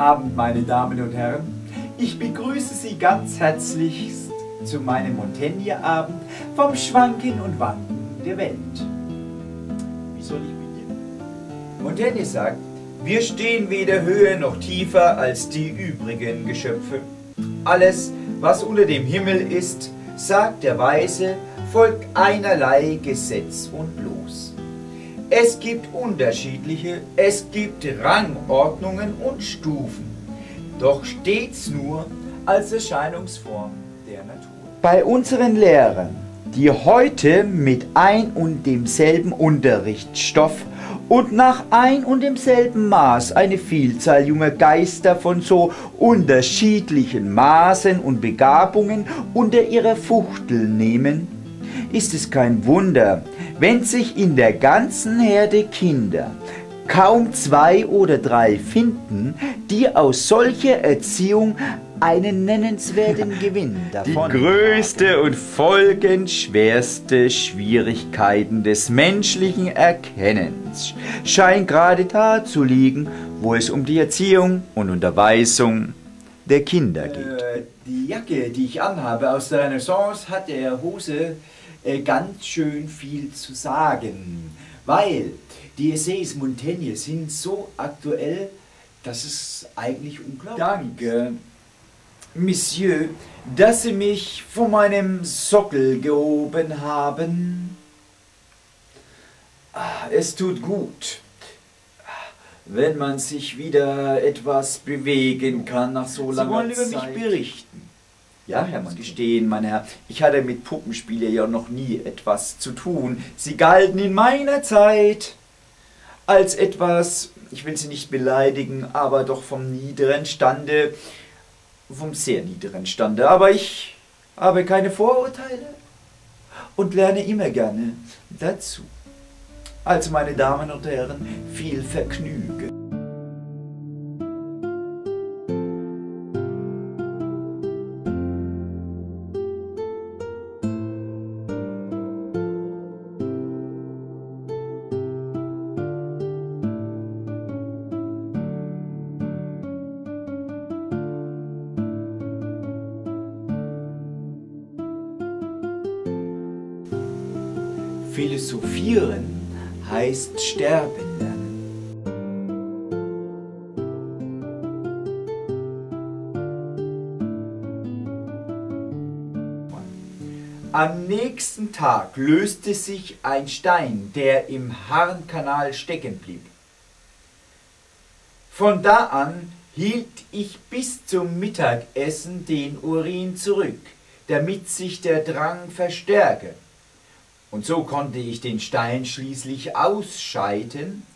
Abend, meine Damen und Herren. Ich begrüße Sie ganz herzlichst zu meinem Montaigne-Abend vom Schwanken und Wanken der Welt. Wie soll ich beginnen? Montaigne sagt, wir stehen weder höher noch tiefer als die übrigen Geschöpfe. Alles, was unter dem Himmel ist, sagt der Weise, folgt einerlei Gesetz und los. Es gibt unterschiedliche, es gibt Rangordnungen und Stufen, doch stets nur als Erscheinungsform der Natur. Bei unseren Lehrern, die heute mit ein und demselben Unterrichtsstoff und nach ein und demselben Maß eine Vielzahl junger Geister von so unterschiedlichen Maßen und Begabungen unter ihrer Fuchtel nehmen, ist es kein Wunder, wenn sich in der ganzen Herde Kinder kaum zwei oder drei finden, die aus solcher Erziehung einen nennenswerten Gewinn davon. Die größte und folgenschwerste Schwierigkeiten des menschlichen Erkennens scheint gerade da zu liegen, wo es um die Erziehung und Unterweisung der Kinder geht. Äh, die Jacke, die ich anhabe aus der Renaissance, hat der Hose äh, ganz schön viel zu sagen, weil die Essays Montaigne sind so aktuell, dass es eigentlich unglaublich Danke, Monsieur, dass Sie mich von meinem Sockel gehoben haben. Ah, es tut gut, wenn man sich wieder etwas bewegen kann nach so langer Zeit. Sie wollen über mich berichten. Ja, Herr, muss gestehen, mein Herr, ich hatte mit Puppenspiele ja noch nie etwas zu tun. Sie galten in meiner Zeit als etwas, ich will Sie nicht beleidigen, aber doch vom niederen Stande, vom sehr niederen Stande. Aber ich habe keine Vorurteile und lerne immer gerne dazu. Also, meine Damen und Herren, viel Vergnügen. Philosophieren heißt sterben lernen. Am nächsten Tag löste sich ein Stein, der im Harnkanal stecken blieb. Von da an hielt ich bis zum Mittagessen den Urin zurück, damit sich der Drang verstärke. Und so konnte ich den Stein schließlich ausscheiden,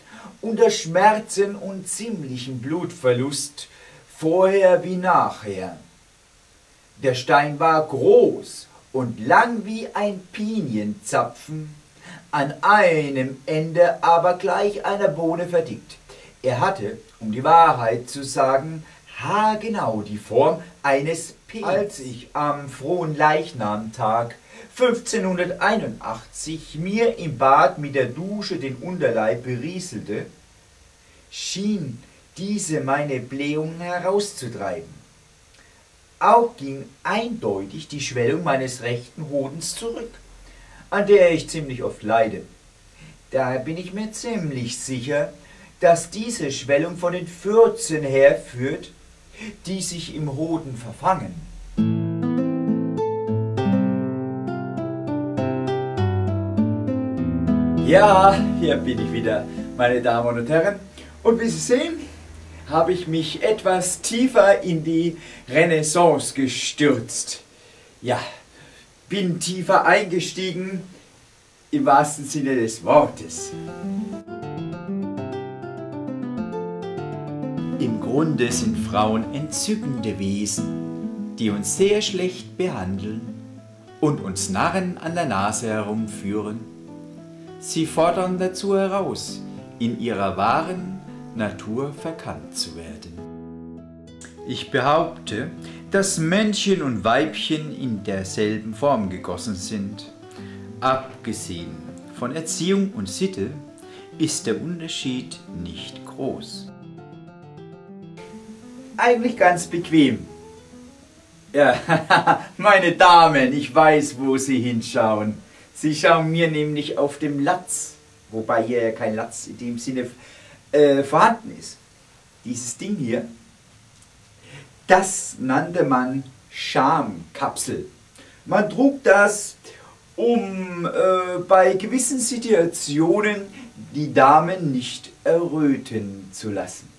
unter Schmerzen und ziemlichem Blutverlust, vorher wie nachher. Der Stein war groß und lang wie ein Pinienzapfen, an einem Ende aber gleich einer Bohne verdickt. Er hatte, um die Wahrheit zu sagen, haargenau die Form eines Pins. Als ich am frohen Leichnamtag 1581 mir im Bad mit der Dusche den Unterleib berieselte, schien diese meine Blähungen herauszutreiben. Auch ging eindeutig die Schwellung meines rechten Hodens zurück, an der ich ziemlich oft leide. Daher bin ich mir ziemlich sicher, dass diese Schwellung von den Fürzen herführt, die sich im Hoden verfangen. Ja, hier bin ich wieder, meine Damen und Herren. Und wie Sie sehen, habe ich mich etwas tiefer in die Renaissance gestürzt. Ja, bin tiefer eingestiegen, im wahrsten Sinne des Wortes. Im Grunde sind Frauen entzückende Wesen, die uns sehr schlecht behandeln und uns Narren an der Nase herumführen Sie fordern dazu heraus, in ihrer wahren Natur verkannt zu werden. Ich behaupte, dass Männchen und Weibchen in derselben Form gegossen sind. Abgesehen von Erziehung und Sitte ist der Unterschied nicht groß. Eigentlich ganz bequem. Ja, meine Damen, ich weiß, wo Sie hinschauen. Sie schauen mir nämlich auf dem Latz, wobei hier ja kein Latz in dem Sinne äh, vorhanden ist. Dieses Ding hier, das nannte man Schamkapsel. Man trug das, um äh, bei gewissen Situationen die Damen nicht erröten zu lassen.